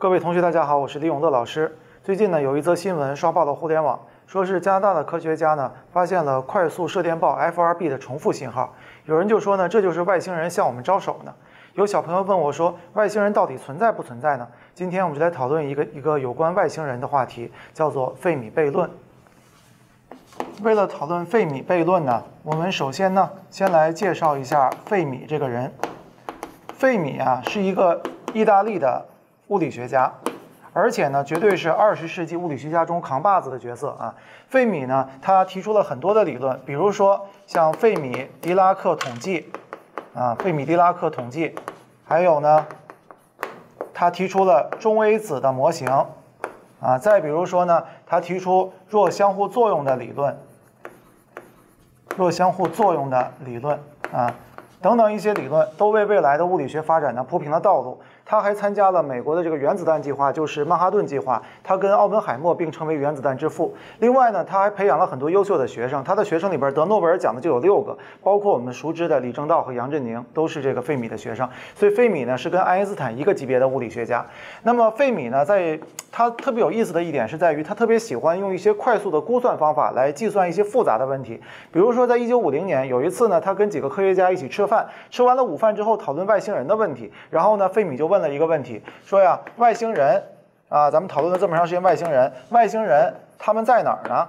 各位同学，大家好，我是李永乐老师。最近呢，有一则新闻刷爆了互联网，说是加拿大的科学家呢发现了快速射电暴 FRB 的重复信号。有人就说呢，这就是外星人向我们招手呢。有小朋友问我说，外星人到底存在不存在呢？今天我们就来讨论一个一个有关外星人的话题，叫做费米悖论。为了讨论费米悖论呢，我们首先呢，先来介绍一下费米这个人。费米啊，是一个意大利的。物理学家，而且呢，绝对是二十世纪物理学家中扛把子的角色啊。费米呢，他提出了很多的理论，比如说像费米狄拉克统计啊，费米狄拉克统计，还有呢，他提出了中微子的模型啊。再比如说呢，他提出弱相互作用的理论，弱相互作用的理论啊，等等一些理论，都为未来的物理学发展呢铺平了道路。他还参加了美国的这个原子弹计划，就是曼哈顿计划。他跟奥本海默并称为原子弹之父。另外呢，他还培养了很多优秀的学生。他的学生里边得诺贝尔奖的就有六个，包括我们熟知的李政道和杨振宁，都是这个费米的学生。所以费米呢是跟爱因斯坦一个级别的物理学家。那么费米呢，在他特别有意思的一点是在于，他特别喜欢用一些快速的估算方法来计算一些复杂的问题。比如说，在一九五零年有一次呢，他跟几个科学家一起吃饭，吃完了午饭之后讨论外星人的问题。然后呢，费米就问。问了一个问题，说呀，外星人啊，咱们讨论了这么长时间，外星人，外星人他们在哪儿呢？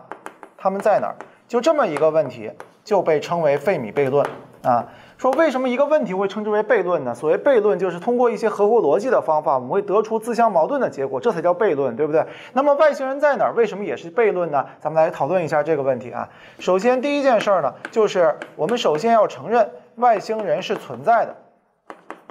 他们在哪儿？就这么一个问题，就被称为费米悖论啊。说为什么一个问题会称之为悖论呢？所谓悖论，就是通过一些合乎逻辑的方法，我们会得出自相矛盾的结果，这才叫悖论，对不对？那么外星人在哪儿？为什么也是悖论呢？咱们来讨论一下这个问题啊。首先，第一件事儿呢，就是我们首先要承认外星人是存在的，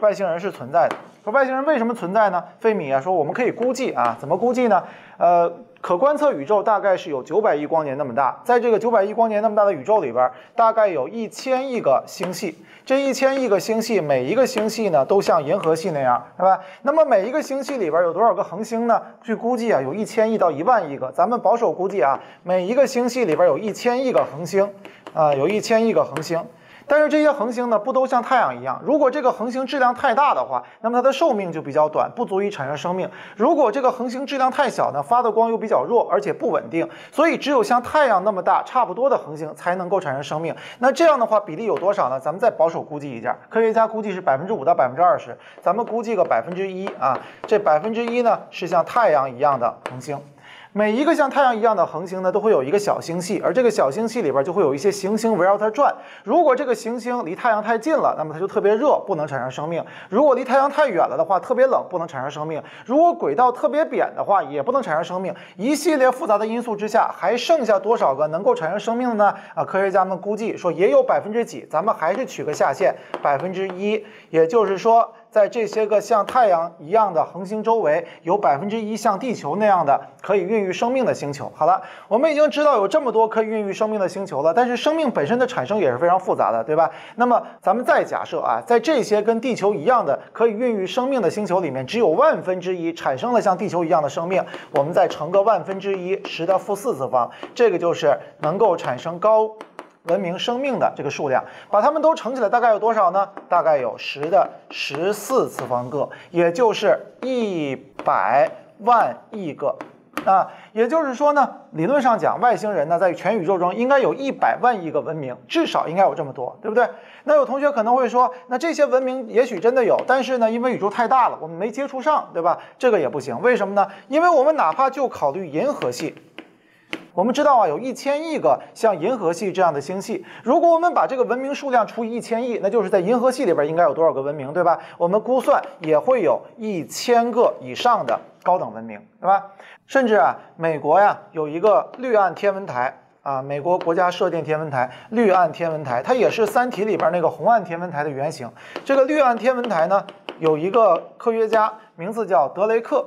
外星人是存在的。说外星人为什么存在呢？费米啊说我们可以估计啊，怎么估计呢？呃，可观测宇宙大概是有九百亿光年那么大，在这个九百亿光年那么大的宇宙里边，大概有一千亿个星系。这一千亿个星系，每一个星系呢都像银河系那样，是吧？那么每一个星系里边有多少个恒星呢？据估计啊，有一千亿到一万亿个。咱们保守估计啊，每一个星系里边有一千亿个恒星，啊，有一千亿个恒星。但是这些恒星呢，不都像太阳一样？如果这个恒星质量太大的话，那么它的寿命就比较短，不足以产生生命。如果这个恒星质量太小呢，发的光又比较弱，而且不稳定，所以只有像太阳那么大、差不多的恒星才能够产生生命。那这样的话，比例有多少呢？咱们再保守估计一下，科学家估计是百分之五到百分之二十，咱们估计个百分之一啊。这百分之一呢，是像太阳一样的恒星。每一个像太阳一样的恒星呢，都会有一个小星系，而这个小星系里边就会有一些行星围绕它转。如果这个行星离太阳太近了，那么它就特别热，不能产生生命；如果离太阳太远了的话，特别冷，不能产生生命；如果轨道特别扁的话，也不能产生生命。一系列复杂的因素之下，还剩下多少个能够产生生命的呢？啊，科学家们估计说也有百分之几，咱们还是取个下限，百分之一，也就是说。在这些个像太阳一样的恒星周围，有百分之一像地球那样的可以孕育生命的星球。好了，我们已经知道有这么多可以孕育生命的星球了，但是生命本身的产生也是非常复杂的，对吧？那么咱们再假设啊，在这些跟地球一样的可以孕育生命的星球里面，只有万分之一产生了像地球一样的生命，我们再乘个万分之一，十的负四次方，这个就是能够产生高。文明生命的这个数量，把它们都乘起来，大概有多少呢？大概有十的十四次方个，也就是一百万亿个。啊，也就是说呢，理论上讲，外星人呢，在全宇宙中应该有一百万亿个文明，至少应该有这么多，对不对？那有同学可能会说，那这些文明也许真的有，但是呢，因为宇宙太大了，我们没接触上，对吧？这个也不行，为什么呢？因为我们哪怕就考虑银河系。我们知道啊，有一千亿个像银河系这样的星系。如果我们把这个文明数量除以一千亿，那就是在银河系里边应该有多少个文明，对吧？我们估算也会有一千个以上的高等文明，对吧？甚至啊，美国呀有一个绿岸天文台啊，美国国家射电天文台绿岸天文台，它也是《三体》里边那个红岸天文台的原型。这个绿岸天文台呢，有一个科学家名字叫德雷克。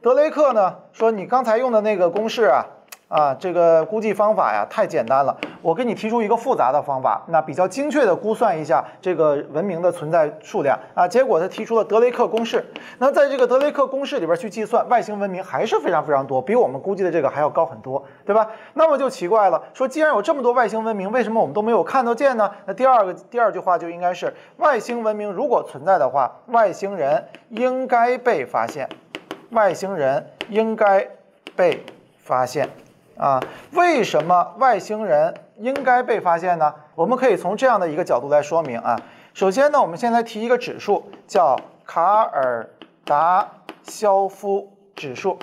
德雷克呢说：“你刚才用的那个公式啊。”啊，这个估计方法呀太简单了，我给你提出一个复杂的方法，那比较精确的估算一下这个文明的存在数量啊。结果他提出了德雷克公式，那在这个德雷克公式里边去计算外星文明还是非常非常多，比我们估计的这个还要高很多，对吧？那么就奇怪了，说既然有这么多外星文明，为什么我们都没有看到见呢？那第二个第二句话就应该是外星文明如果存在的话，外星人应该被发现。外星人应该被发现啊？为什么外星人应该被发现呢？我们可以从这样的一个角度来说明啊。首先呢，我们先来提一个指数，叫卡尔达肖夫指数。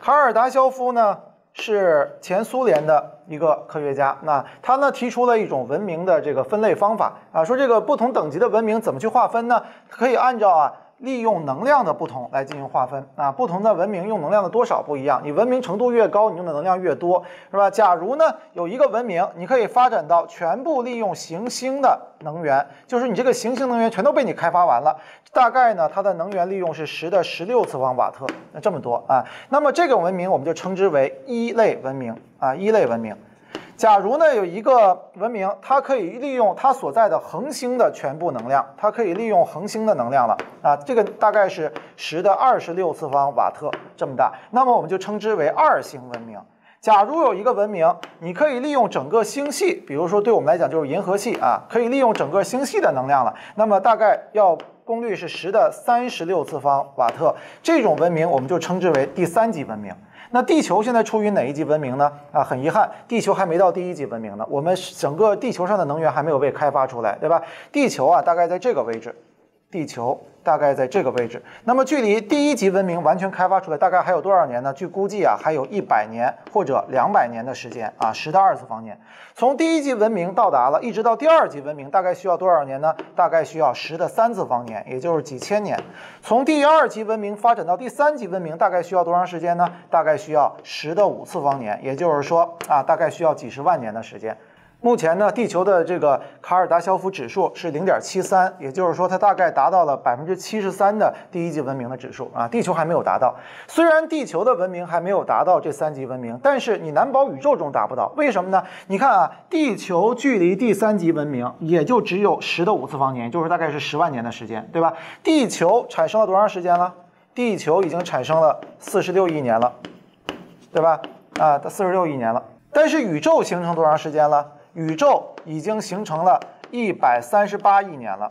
卡尔达肖夫呢是前苏联的一个科学家，那他呢提出了一种文明的这个分类方法啊，说这个不同等级的文明怎么去划分呢？可以按照啊。利用能量的不同来进行划分啊，不同的文明用能量的多少不一样，你文明程度越高，你用的能量越多，是吧？假如呢有一个文明，你可以发展到全部利用行星的能源，就是你这个行星能源全都被你开发完了，大概呢它的能源利用是十的十六次方瓦特，那这么多啊，那么这个文明我们就称之为一类文明啊，一类文明。假如呢有一个文明，它可以利用它所在的恒星的全部能量，它可以利用恒星的能量了啊，这个大概是十的二十六次方瓦特这么大，那么我们就称之为二星文明。假如有一个文明，你可以利用整个星系，比如说对我们来讲就是银河系啊，可以利用整个星系的能量了，那么大概要功率是十的三十六次方瓦特，这种文明我们就称之为第三级文明。那地球现在处于哪一级文明呢？啊，很遗憾，地球还没到第一级文明呢。我们整个地球上的能源还没有被开发出来，对吧？地球啊，大概在这个位置，地球。大概在这个位置，那么距离第一级文明完全开发出来，大概还有多少年呢？据估计啊，还有一百年或者两百年的时间啊，十的二次方年。从第一级文明到达了，一直到第二级文明，大概需要多少年呢？大概需要十的三次方年，也就是几千年。从第二级文明发展到第三级文明，大概需要多长时间呢？大概需要十的五次方年，也就是说啊，大概需要几十万年的时间。目前呢，地球的这个卡尔达肖夫指数是零点七三，也就是说它大概达到了百分之七十三的第一级文明的指数啊。地球还没有达到，虽然地球的文明还没有达到这三级文明，但是你难保宇宙中达不到。为什么呢？你看啊，地球距离第三级文明也就只有十的五次方年，就是大概是十万年的时间，对吧？地球产生了多长时间了？地球已经产生了四十六亿年了，对吧？啊，四十六亿年了。但是宇宙形成多长时间了？宇宙已经形成了一百三十八亿年了，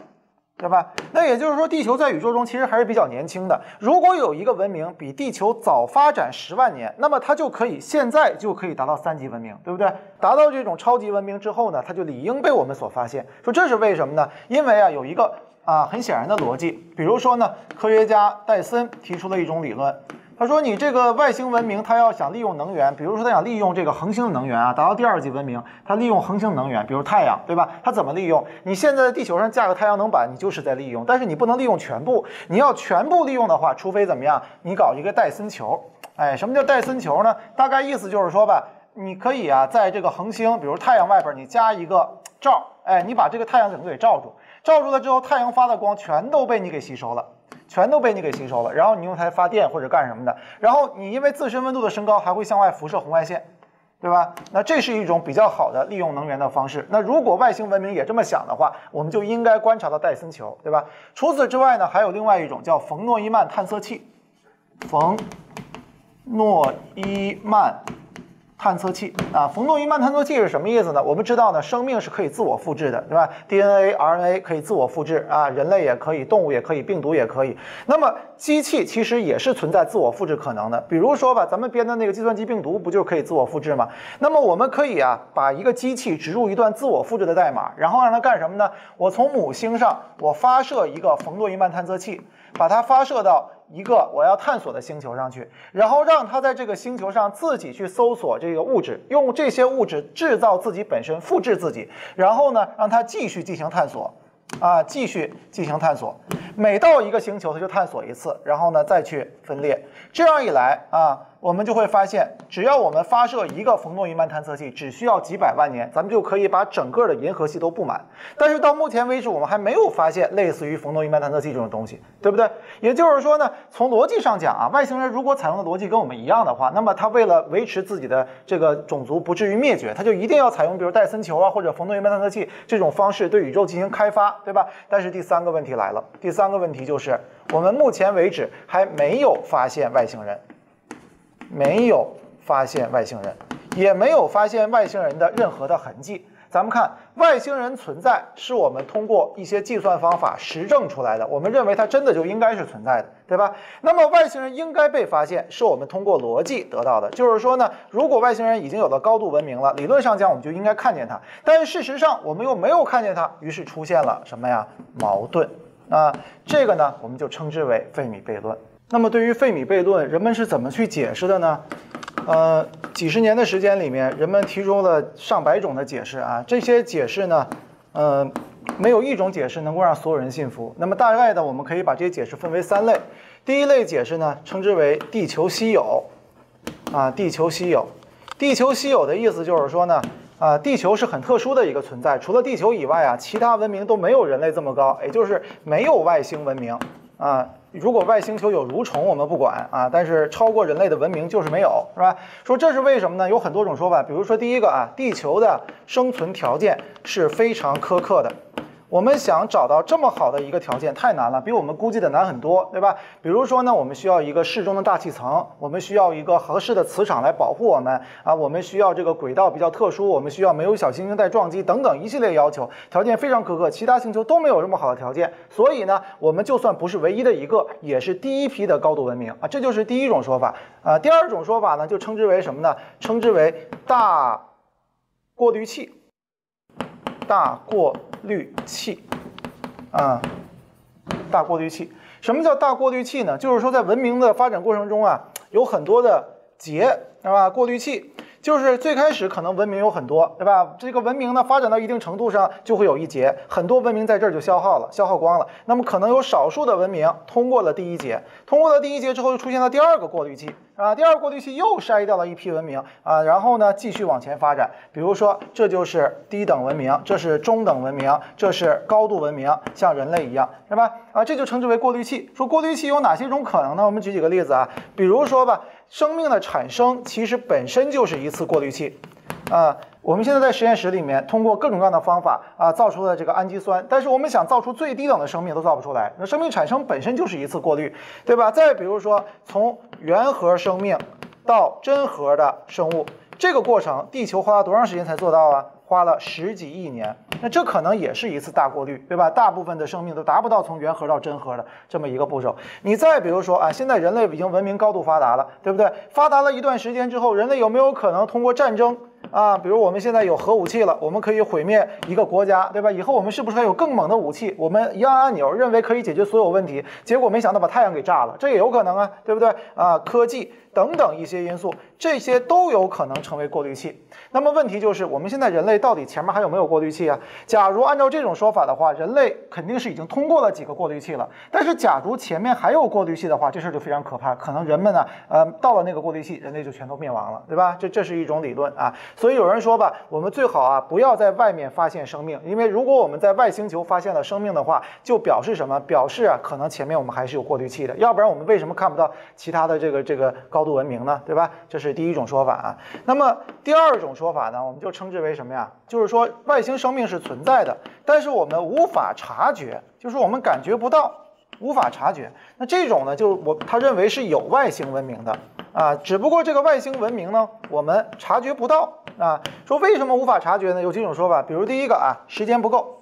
对吧？那也就是说，地球在宇宙中其实还是比较年轻的。如果有一个文明比地球早发展十万年，那么它就可以现在就可以达到三级文明，对不对？达到这种超级文明之后呢，它就理应被我们所发现。说这是为什么呢？因为啊，有一个啊很显然的逻辑，比如说呢，科学家戴森提出了一种理论。他说：“你这个外星文明，他要想利用能源，比如说他想利用这个恒星能源啊，达到第二级文明，他利用恒星能源，比如太阳，对吧？他怎么利用？你现在在地球上架个太阳能板，你就是在利用，但是你不能利用全部。你要全部利用的话，除非怎么样？你搞一个戴森球。哎，什么叫戴森球呢？大概意思就是说吧，你可以啊，在这个恒星，比如太阳外边，你加一个罩，哎，你把这个太阳整个给罩住，罩住了之后，太阳发的光全都被你给吸收了。”全都被你给吸收了，然后你用它发电或者干什么的，然后你因为自身温度的升高，还会向外辐射红外线，对吧？那这是一种比较好的利用能源的方式。那如果外星文明也这么想的话，我们就应该观察到戴森球，对吧？除此之外呢，还有另外一种叫冯诺依曼探测器，冯诺依曼。探测器啊，冯诺依曼探测器是什么意思呢？我们知道呢，生命是可以自我复制的，对吧？DNA、RNA 可以自我复制啊，人类也可以，动物也可以，病毒也可以。那么机器其实也是存在自我复制可能的。比如说吧，咱们编的那个计算机病毒不就是可以自我复制吗？那么我们可以啊，把一个机器植入一段自我复制的代码，然后让它干什么呢？我从母星上我发射一个冯诺依曼探测器，把它发射到。一个我要探索的星球上去，然后让它在这个星球上自己去搜索这个物质，用这些物质制造自己本身，复制自己，然后呢，让它继续进行探索，啊，继续进行探索。每到一个星球，它就探索一次，然后呢，再去分裂。这样一来啊。我们就会发现，只要我们发射一个冯诺依曼探测器，只需要几百万年，咱们就可以把整个的银河系都布满。但是到目前为止，我们还没有发现类似于冯诺依曼探测器这种东西，对不对？也就是说呢，从逻辑上讲啊，外星人如果采用的逻辑跟我们一样的话，那么他为了维持自己的这个种族不至于灭绝，他就一定要采用比如戴森球啊或者冯诺依曼探测器这种方式对宇宙进行开发，对吧？但是第三个问题来了，第三三个问题就是我们目前为止还没有发现外星人。没有发现外星人，也没有发现外星人的任何的痕迹。咱们看外星人存在是我们通过一些计算方法实证出来的，我们认为它真的就应该是存在的，对吧？那么外星人应该被发现，是我们通过逻辑得到的。就是说呢，如果外星人已经有了高度文明了，理论上讲我们就应该看见它，但是事实上我们又没有看见它，于是出现了什么呀？矛盾。啊，这个呢，我们就称之为费米悖论。那么对于费米悖论，人们是怎么去解释的呢？呃，几十年的时间里面，人们提出了上百种的解释啊。这些解释呢，呃，没有一种解释能够让所有人信服。那么大概的，我们可以把这些解释分为三类。第一类解释呢，称之为地球稀有。啊，地球稀有，地球稀有的意思就是说呢，啊，地球是很特殊的一个存在，除了地球以外啊，其他文明都没有人类这么高，也就是没有外星文明啊。如果外星球有蠕虫，我们不管啊，但是超过人类的文明就是没有，是吧？说这是为什么呢？有很多种说法，比如说第一个啊，地球的生存条件是非常苛刻的。我们想找到这么好的一个条件太难了，比我们估计的难很多，对吧？比如说呢，我们需要一个适中的大气层，我们需要一个合适的磁场来保护我们啊，我们需要这个轨道比较特殊，我们需要没有小行星带撞击等等一系列要求，条件非常苛刻，其他星球都没有这么好的条件，所以呢，我们就算不是唯一的一个，也是第一批的高度文明啊，这就是第一种说法啊。第二种说法呢，就称之为什么呢？称之为大过滤器，大过。滤器，啊，大过滤器。什么叫大过滤器呢？就是说在文明的发展过程中啊，有很多的节，是吧？过滤器。就是最开始可能文明有很多，对吧？这个文明呢发展到一定程度上就会有一节，很多文明在这儿就消耗了，消耗光了。那么可能有少数的文明通过了第一节，通过了第一节之后又出现了第二个过滤器，啊，第二个过滤器又筛掉了一批文明啊，然后呢继续往前发展。比如说这就是低等文明，这是中等文明，这是高度文明，像人类一样，是吧？啊，这就称之为过滤器。说过滤器有哪些种可能呢？我们举几个例子啊，比如说吧。生命的产生其实本身就是一次过滤器，啊，我们现在在实验室里面通过各种各样的方法啊造出了这个氨基酸，但是我们想造出最低等的生命都造不出来。那生命产生本身就是一次过滤，对吧？再比如说从原核生命到真核的生物，这个过程地球花了多长时间才做到啊？花了十几亿年，那这可能也是一次大过滤，对吧？大部分的生命都达不到从原核到真核的这么一个步骤。你再比如说啊，现在人类已经文明高度发达了，对不对？发达了一段时间之后，人类有没有可能通过战争？啊，比如我们现在有核武器了，我们可以毁灭一个国家，对吧？以后我们是不是还有更猛的武器？我们一按按钮，认为可以解决所有问题，结果没想到把太阳给炸了，这也有可能啊，对不对？啊，科技等等一些因素，这些都有可能成为过滤器。那么问题就是，我们现在人类到底前面还有没有过滤器啊？假如按照这种说法的话，人类肯定是已经通过了几个过滤器了。但是假如前面还有过滤器的话，这事儿就非常可怕，可能人们呢，呃，到了那个过滤器，人类就全都灭亡了，对吧？这这是一种理论啊。所以有人说吧，我们最好啊不要在外面发现生命，因为如果我们在外星球发现了生命的话，就表示什么？表示啊可能前面我们还是有过滤器的，要不然我们为什么看不到其他的这个这个高度文明呢？对吧？这是第一种说法啊。那么第二种说法呢，我们就称之为什么呀？就是说外星生命是存在的，但是我们无法察觉，就是我们感觉不到，无法察觉。那这种呢，就我他认为是有外星文明的啊，只不过这个外星文明呢，我们察觉不到。啊，说为什么无法察觉呢？有几种说法，比如第一个啊，时间不够，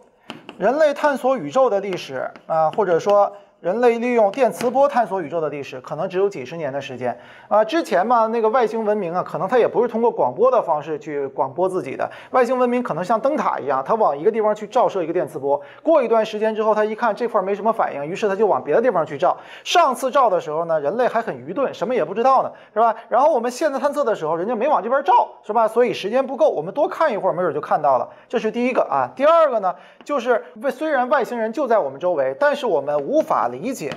人类探索宇宙的历史啊，或者说。人类利用电磁波探索宇宙的历史，可能只有几十年的时间啊！之前嘛，那个外星文明啊，可能它也不是通过广播的方式去广播自己的。外星文明可能像灯塔一样，它往一个地方去照射一个电磁波，过一段时间之后，它一看这块没什么反应，于是它就往别的地方去照。上次照的时候呢，人类还很愚钝，什么也不知道呢，是吧？然后我们现在探测的时候，人家没往这边照，是吧？所以时间不够，我们多看一会儿，没准就看到了。这是第一个啊。第二个呢，就是虽然外星人就在我们周围，但是我们无法理解。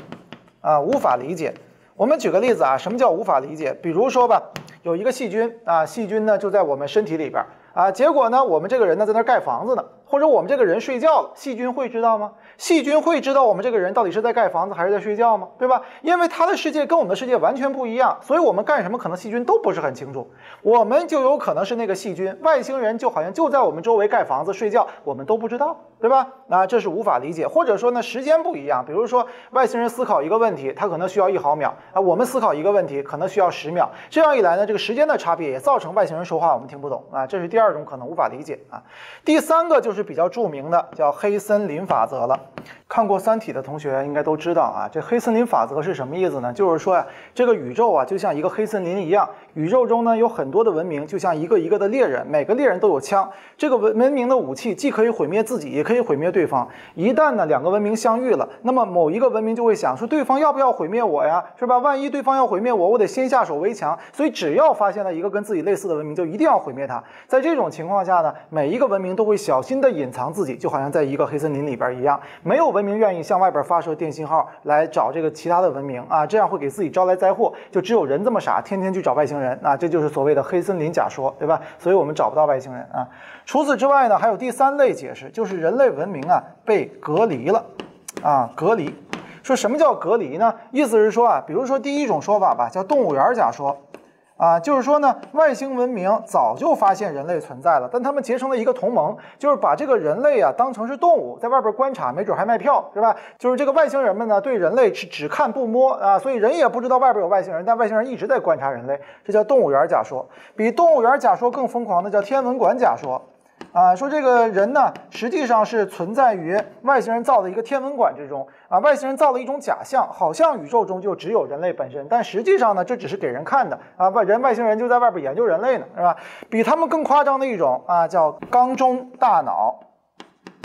啊，无法理解。我们举个例子啊，什么叫无法理解？比如说吧，有一个细菌啊，细菌呢就在我们身体里边啊，结果呢，我们这个人呢在那盖房子呢。或者我们这个人睡觉了，细菌会知道吗？细菌会知道我们这个人到底是在盖房子还是在睡觉吗？对吧？因为他的世界跟我们的世界完全不一样，所以我们干什么可能细菌都不是很清楚。我们就有可能是那个细菌，外星人就好像就在我们周围盖房子睡觉，我们都不知道，对吧？那这是无法理解，或者说呢时间不一样，比如说外星人思考一个问题，他可能需要一毫秒啊，我们思考一个问题可能需要十秒，这样一来呢，这个时间的差别也造成外星人说话我们听不懂啊，这是第二种可能无法理解啊。第三个就是比较著名的。叫黑森林法则了。看过《三体》的同学应该都知道啊，这黑森林法则是什么意思呢？就是说呀，这个宇宙啊就像一个黑森林一样，宇宙中呢有很多的文明，就像一个一个的猎人，每个猎人都有枪。这个文文明的武器既可以毁灭自己，也可以毁灭对方。一旦呢两个文明相遇了，那么某一个文明就会想说，对方要不要毁灭我呀？是吧？万一对方要毁灭我，我得先下手为强。所以只要发现了一个跟自己类似的文明，就一定要毁灭它。在这种情况下呢，每一个文明都会小心的隐藏自己，就好像在一个黑森林里边一样，没有文明愿意向外边。发射电信号来找这个其他的文明啊，这样会给自己招来灾祸。就只有人这么傻，天天去找外星人啊，这就是所谓的黑森林假说，对吧？所以我们找不到外星人啊。除此之外呢，还有第三类解释，就是人类文明啊被隔离了啊，隔离。说什么叫隔离呢？意思是说啊，比如说第一种说法吧，叫动物园假说。啊，就是说呢，外星文明早就发现人类存在了，但他们结成了一个同盟，就是把这个人类啊当成是动物，在外边观察，没准还卖票，是吧？就是这个外星人们呢，对人类是只看不摸啊，所以人也不知道外边有外星人，但外星人一直在观察人类，这叫动物园假说。比动物园假说更疯狂的叫天文馆假说。啊，说这个人呢，实际上是存在于外星人造的一个天文馆之中啊。外星人造了一种假象，好像宇宙中就只有人类本身，但实际上呢，这只是给人看的啊。外人外星人就在外边研究人类呢，是吧？比他们更夸张的一种啊，叫缸中大脑。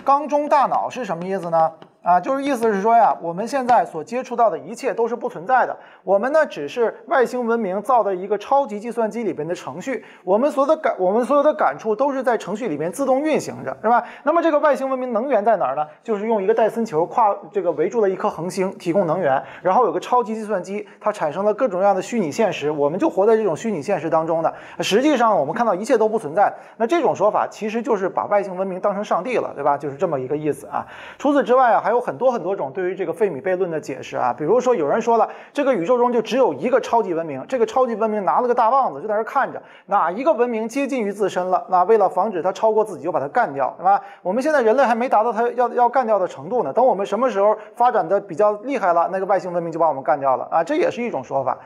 缸中大脑是什么意思呢？啊，就是意思是说呀，我们现在所接触到的一切都是不存在的。我们呢，只是外星文明造的一个超级计算机里边的程序。我们所有的感，我们所有的感触都是在程序里面自动运行着，是吧？那么这个外星文明能源在哪儿呢？就是用一个戴森球跨这个围住了一颗恒星提供能源，然后有个超级计算机，它产生了各种各样的虚拟现实，我们就活在这种虚拟现实当中的。实际上我们看到一切都不存在。那这种说法其实就是把外星文明当成上帝了，对吧？就是这么一个意思啊。除此之外啊，还有。有很多很多种对于这个费米悖论的解释啊，比如说有人说了，这个宇宙中就只有一个超级文明，这个超级文明拿了个大棒子就在那看着，哪一个文明接近于自身了，那为了防止它超过自己，就把它干掉，是吧？我们现在人类还没达到它要要干掉的程度呢，等我们什么时候发展的比较厉害了，那个外星文明就把我们干掉了啊，这也是一种说法。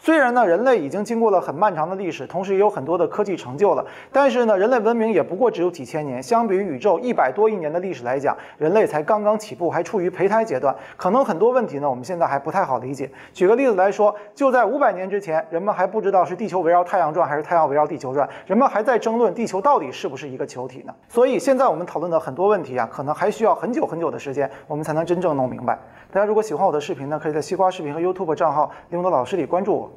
虽然呢，人类已经经过了很漫长的历史，同时也有很多的科技成就了，但是呢，人类文明也不过只有几千年。相比于宇宙一百多亿年的历史来讲，人类才刚刚起步，还处于胚胎阶段。可能很多问题呢，我们现在还不太好理解。举个例子来说，就在五百年之前，人们还不知道是地球围绕太阳转还是太阳围绕地球转，人们还在争论地球到底是不是一个球体呢。所以现在我们讨论的很多问题啊，可能还需要很久很久的时间，我们才能真正弄明白。大家如果喜欢我的视频呢，可以在西瓜视频和 YouTube 账号“林永的老师”里关注我。